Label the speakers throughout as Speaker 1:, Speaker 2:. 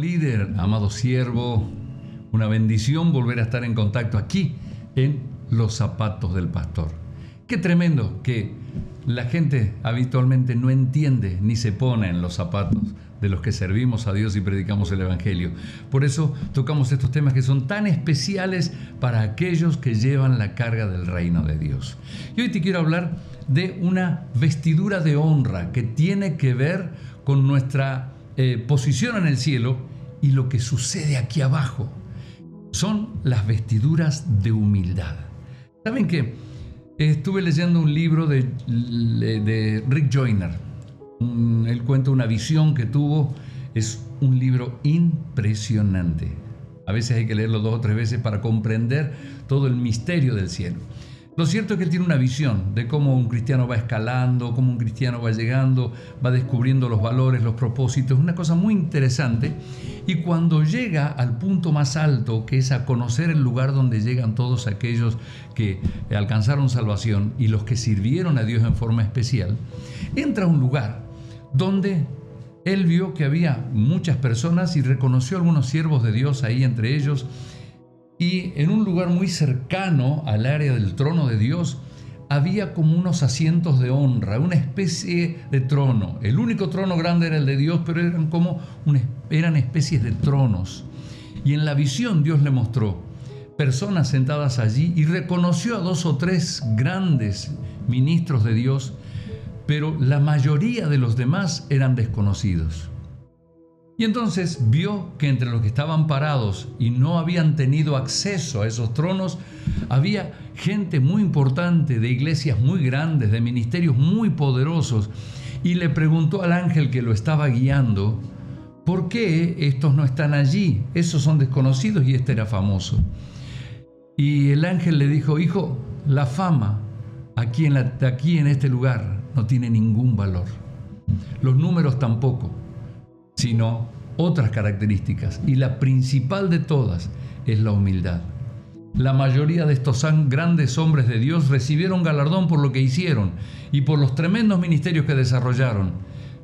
Speaker 1: líder, amado siervo, una bendición volver a estar en contacto aquí en los zapatos del pastor. Qué tremendo que la gente habitualmente no entiende ni se pone en los zapatos de los que servimos a Dios y predicamos el Evangelio. Por eso tocamos estos temas que son tan especiales para aquellos que llevan la carga del reino de Dios. Y hoy te quiero hablar de una vestidura de honra que tiene que ver con nuestra eh, posición en el cielo y lo que sucede aquí abajo. Son las vestiduras de humildad. ¿Saben qué? Estuve leyendo un libro de, de Rick Joyner. él cuenta una visión que tuvo. Es un libro impresionante. A veces hay que leerlo dos o tres veces para comprender todo el misterio del cielo. Lo cierto es que él tiene una visión de cómo un cristiano va escalando, cómo un cristiano va llegando, va descubriendo los valores, los propósitos, una cosa muy interesante. Y cuando llega al punto más alto, que es a conocer el lugar donde llegan todos aquellos que alcanzaron salvación y los que sirvieron a Dios en forma especial, entra a un lugar donde él vio que había muchas personas y reconoció algunos siervos de Dios ahí entre ellos y en un lugar muy cercano al área del trono de Dios había como unos asientos de honra, una especie de trono. El único trono grande era el de Dios, pero eran como eran especies de tronos. Y en la visión Dios le mostró personas sentadas allí y reconoció a dos o tres grandes ministros de Dios, pero la mayoría de los demás eran desconocidos. Y entonces vio que entre los que estaban parados y no habían tenido acceso a esos tronos, había gente muy importante, de iglesias muy grandes, de ministerios muy poderosos, y le preguntó al ángel que lo estaba guiando, ¿por qué estos no están allí? Esos son desconocidos y este era famoso. Y el ángel le dijo, hijo, la fama aquí en, aquí en este lugar no tiene ningún valor. Los números tampoco sino otras características. Y la principal de todas es la humildad. La mayoría de estos grandes hombres de Dios recibieron galardón por lo que hicieron y por los tremendos ministerios que desarrollaron,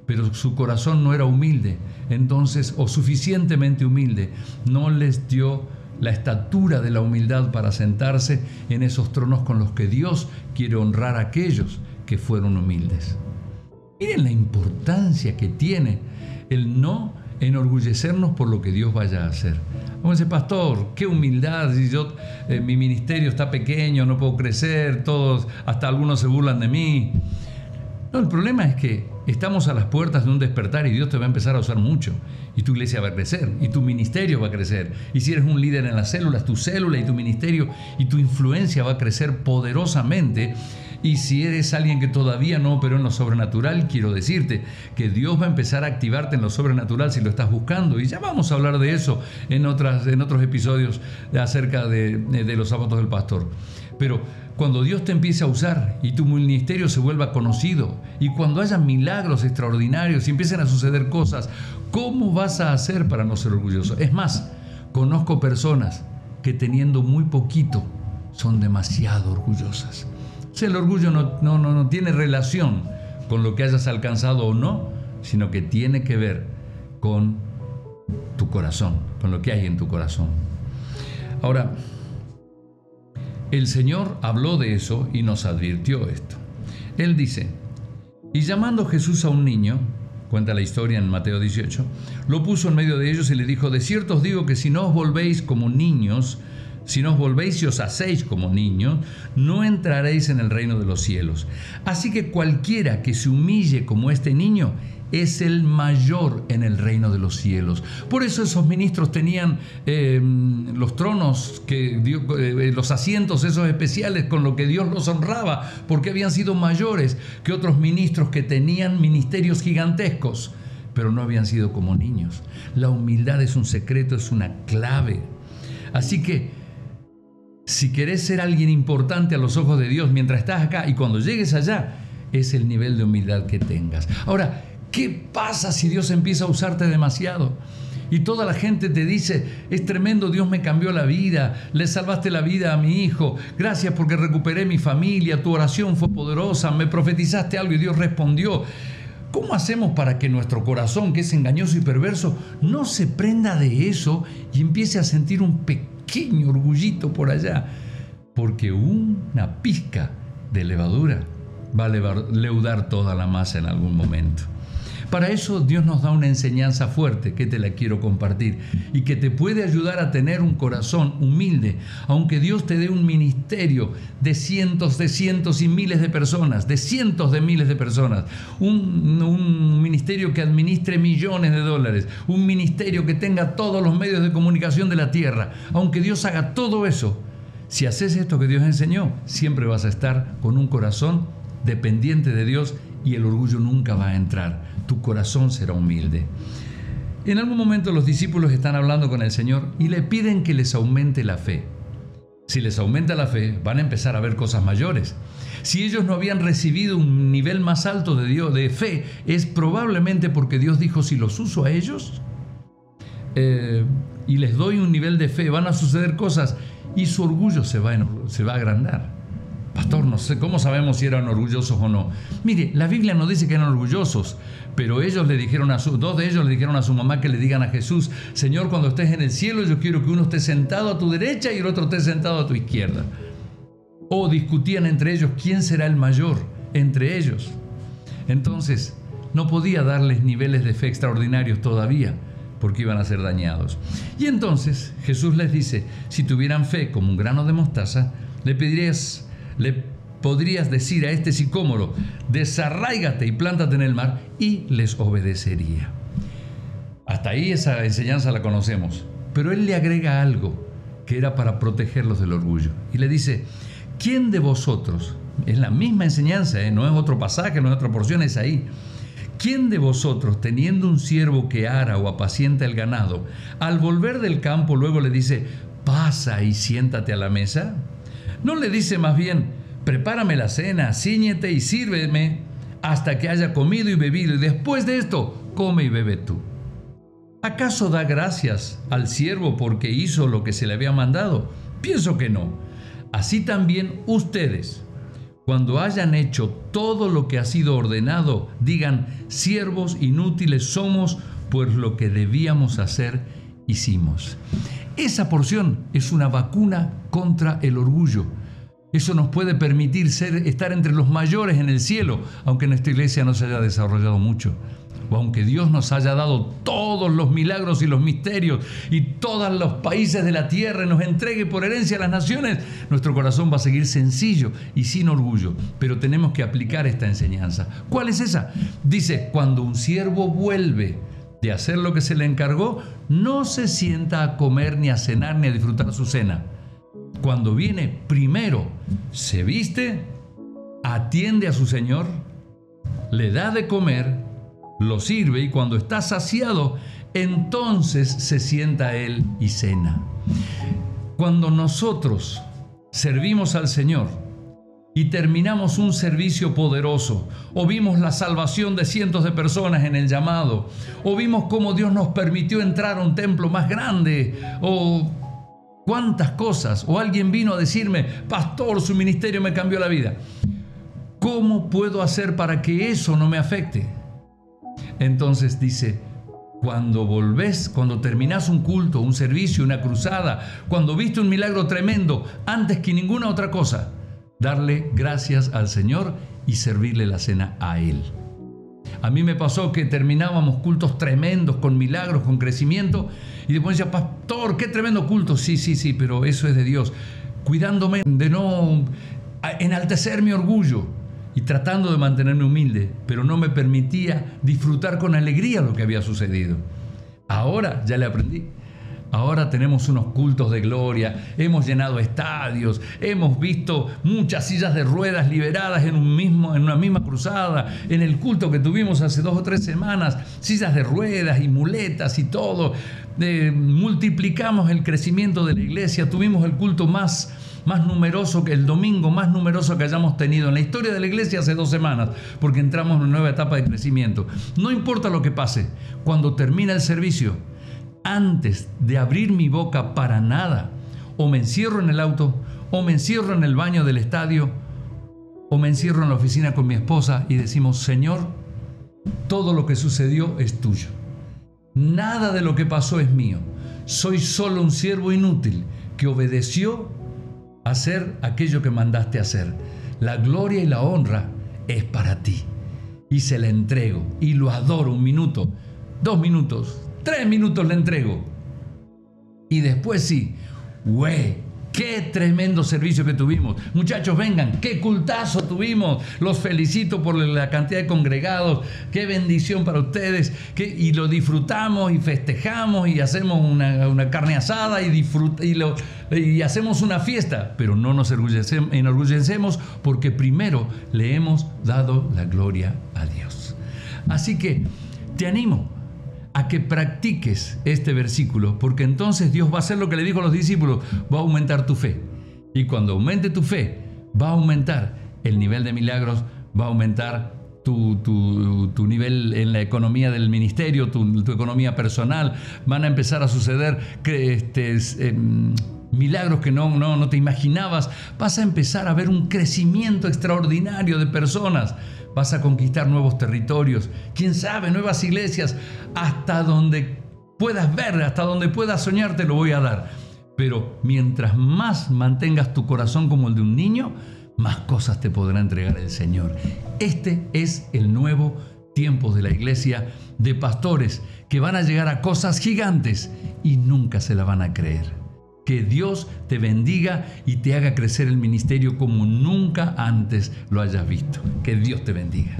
Speaker 1: pero su corazón no era humilde, entonces, o suficientemente humilde, no les dio la estatura de la humildad para sentarse en esos tronos con los que Dios quiere honrar a aquellos que fueron humildes. Miren la importancia que tiene el no enorgullecernos por lo que Dios vaya a hacer. Como dice, pastor, qué humildad, si yo, eh, mi ministerio está pequeño, no puedo crecer, todos, hasta algunos se burlan de mí. No, el problema es que estamos a las puertas de un despertar y Dios te va a empezar a usar mucho. Y tu iglesia va a crecer, y tu ministerio va a crecer. Y si eres un líder en las células, tu célula y tu ministerio y tu influencia va a crecer poderosamente y si eres alguien que todavía no operó en lo sobrenatural, quiero decirte que Dios va a empezar a activarte en lo sobrenatural si lo estás buscando. Y ya vamos a hablar de eso en, otras, en otros episodios acerca de, los zapatos del pastor. Pero cuando Dios te empiece a usar y tu ministerio se vuelva conocido y cuando haya milagros extraordinarios y empiecen a suceder cosas, ¿cómo vas a hacer para no ser orgulloso? Es más, conozco personas que teniendo muy poquito son demasiado orgullosas el orgullo no, no, no, tiene relación con lo que hayas alcanzado o no, sino que tiene que ver con tu corazón, con lo que hay en tu corazón. Ahora, el Señor habló de eso y nos advirtió esto. Él dice, y llamando Jesús a un niño, cuenta la historia en Mateo 18, lo puso en medio de ellos y le dijo, de cierto os digo que si no os volvéis como niños, si no os volvéis y os hacéis como niños, no entraréis en el reino de los cielos. Así que cualquiera que se humille como este niño, es el mayor en el reino de los cielos. Por eso esos ministros tenían em, los tronos, que, eh, los asientos esos especiales con lo que Dios los honraba, porque habían sido mayores que otros ministros que tenían ministerios gigantescos, pero no habían sido como niños. La humildad es un secreto, es una clave. Así que si querés ser alguien importante a los ojos de Dios mientras estás acá y cuando llegues allá, es el nivel de humildad que tengas. Ahora, ¿qué pasa si Dios empieza a usarte demasiado? Y toda la gente te dice, es tremendo, Dios me cambió la vida, le salvaste la vida a mi hijo, gracias porque recuperé mi familia, tu oración fue poderosa, me profetizaste algo y Dios respondió. ¿Cómo hacemos para que nuestro corazón, que es engañoso y perverso, no se prenda de eso y empiece a sentir un pequeño orgullito por allá? Porque una pizca de levadura va a leudar toda la masa en algún momento. Para eso Dios nos da una enseñanza fuerte que te la quiero compartir y que te puede ayudar a tener un corazón humilde, aunque Dios te dé un ministerio de cientos, de cientos y miles de personas, de cientos de miles de personas, un, ministerio que administre millones de dólares, un ministerio que tenga todos los medios de comunicación de la tierra, aunque Dios haga todo eso, si haces esto que Dios enseñó, siempre vas a estar con un corazón dependiente de Dios y el orgullo nunca va a entrar tu corazón será humilde. En algún momento los discípulos están hablando con el Señor y le piden que les aumente la fe. Si les aumenta la fe, van a empezar a ver cosas mayores. Si ellos no habían recibido un nivel más alto de Dios, de fe, es probablemente porque Dios dijo, si los uso a ellos eh, y les doy un nivel de fe, van a suceder cosas y su orgullo se va, se va a agrandar. No sé, ¿cómo sabemos si eran orgullosos o no? Mire, la Biblia no dice que eran orgullosos, pero ellos le dijeron a su, dos de ellos le dijeron a su mamá que le digan a Jesús, Señor, cuando estés en el cielo, yo quiero que uno esté sentado a tu derecha y el otro esté sentado a tu izquierda. O discutían entre ellos quién será el mayor entre ellos. Entonces, no podía darles niveles de fe extraordinarios todavía, porque iban a ser dañados. Y entonces Jesús les dice, si tuvieran fe como un grano de mostaza, le pedirías le podrías decir a este sicómoro, desarráigate y plántate en el mar, y les obedecería. Hasta ahí esa enseñanza la conocemos, pero él le agrega algo que era para protegerlos del orgullo. Y le dice, ¿quién de vosotros, es la misma enseñanza, ¿eh? no es otro pasaje, no es otra porción, es ahí, ¿quién de vosotros, teniendo un siervo que ara o apacienta el ganado, al volver del campo luego le dice, pasa y siéntate a la mesa? No le dice más bien, prepárame la cena, ciñete y sírveme hasta que haya comido y bebido, y después de esto, come y bebe tú. ¿Acaso da gracias al siervo porque hizo lo que se le había mandado? Pienso que no. Así también ustedes, cuando hayan hecho todo lo que ha sido ordenado, digan, siervos inútiles somos, pues lo que debíamos hacer, hicimos. Esa porción es una vacuna contra el orgullo. Eso nos puede permitir ser, estar entre los mayores en el cielo, aunque nuestra iglesia no se haya desarrollado mucho. O aunque Dios nos haya dado todos los milagros y los misterios y todos los países de la tierra y nos entregue por herencia a las naciones, nuestro corazón va a seguir sencillo y sin orgullo. Pero tenemos que aplicar esta enseñanza. ¿Cuál es esa? Dice, cuando un siervo vuelve, de hacer lo que se le encargó, no se sienta a comer ni a cenar ni a disfrutar su cena. Cuando viene primero, se viste, atiende a su Señor, le da de comer, lo sirve y cuando está saciado, entonces se sienta él y cena. Cuando nosotros servimos al Señor, y terminamos un servicio poderoso, o vimos la salvación de cientos de personas en el llamado, o vimos cómo Dios nos permitió entrar a un templo más grande, o cuántas cosas, o alguien vino a decirme, pastor, su ministerio me cambió la vida. ¿Cómo puedo hacer para que eso no me afecte? Entonces dice, cuando volvés, cuando terminás un culto, un servicio, una cruzada, cuando viste un milagro tremendo, antes que ninguna otra cosa, darle gracias al Señor y servirle la cena a Él. A mí me pasó que terminábamos cultos tremendos, con milagros, con crecimiento, y después decía, pastor, qué tremendo culto. Sí, sí, sí, pero eso es de Dios. Cuidándome de no enaltecer mi orgullo y tratando de mantenerme humilde, pero no me permitía disfrutar con alegría lo que había sucedido. Ahora ya le aprendí. Ahora tenemos unos cultos de gloria, hemos llenado estadios, hemos visto muchas sillas de ruedas liberadas en, un mismo, en una misma cruzada, en el culto que tuvimos hace dos o tres semanas, sillas de ruedas y muletas y todo. Eh, multiplicamos el crecimiento de la iglesia, tuvimos el culto más, más numeroso que el domingo más numeroso que hayamos tenido en la historia de la iglesia hace dos semanas, porque entramos en una nueva etapa de crecimiento. No importa lo que pase, cuando termina el servicio, antes de abrir mi boca para nada, o me encierro en el auto, o me encierro en el baño del estadio, o me encierro en la oficina con mi esposa y decimos, Señor, todo lo que sucedió es tuyo. Nada de lo que pasó es mío. Soy solo un siervo inútil que obedeció a hacer aquello que mandaste hacer. La gloria y la honra es para ti. Y se la entrego y lo adoro un minuto, dos minutos, tres minutos le entrego. Y después sí, güey, Qué tremendo servicio que tuvimos. Muchachos, vengan, qué cultazo tuvimos. Los felicito por la cantidad de congregados. Qué bendición para ustedes. y lo disfrutamos y festejamos y hacemos una, carne asada y, y, y hacemos una fiesta. Pero no nos enorgullecemos porque primero le hemos dado la gloria a Dios. Así que te animo a que practiques este versículo, porque entonces Dios va a hacer lo que le dijo a los discípulos, va a aumentar tu fe. Y cuando aumente tu fe, va a aumentar el nivel de milagros, va a aumentar tu, nivel en la economía del ministerio, tu, economía personal, van a empezar a suceder este, em, milagros que no, no, no te imaginabas, vas a empezar a ver un crecimiento extraordinario de personas vas a conquistar nuevos territorios, quién sabe, nuevas iglesias, hasta donde puedas ver, hasta donde puedas soñar, te lo voy a dar. Pero mientras más mantengas tu corazón como el de un niño, más cosas te podrá entregar el Señor. Este es el nuevo tiempo de la iglesia de pastores que van a llegar a cosas gigantes y nunca se la van a creer. Que Dios te bendiga y te haga crecer el ministerio como nunca antes lo hayas visto. Que Dios te bendiga.